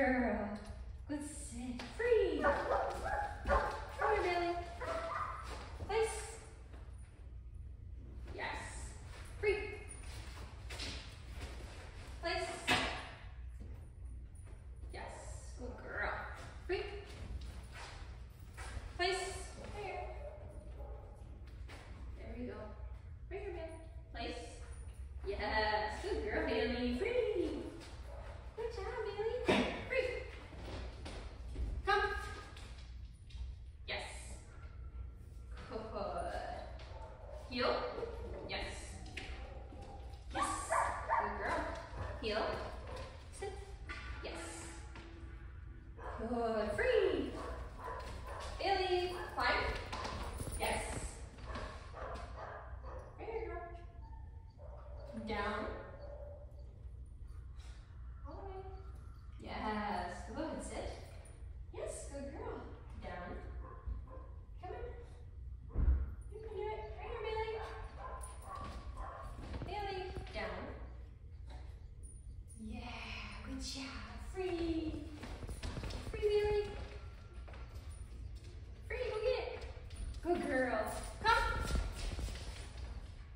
girl. Uh, Good Heel. Yes. Yes. Good girl. Heel. Sit. Yes. Good. Free. Bailey. Climb. Yes. Right here, girl. Down. All the way. Yes. Go ahead, sit. Yes, good girl. Down. Come in. You can do it. Right here, Bailey. Bailey. Down. Yeah, Free. Free, Bailey. Free, go get it. Good girl. Come.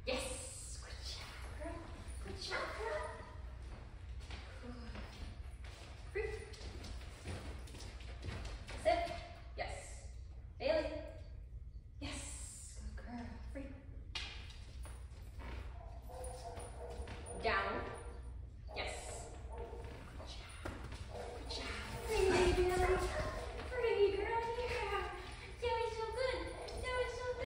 Yes. Good job, girl. Good job, girl. Free. Sit. Yes. Bailey. Yes. Good girl. Free. Down.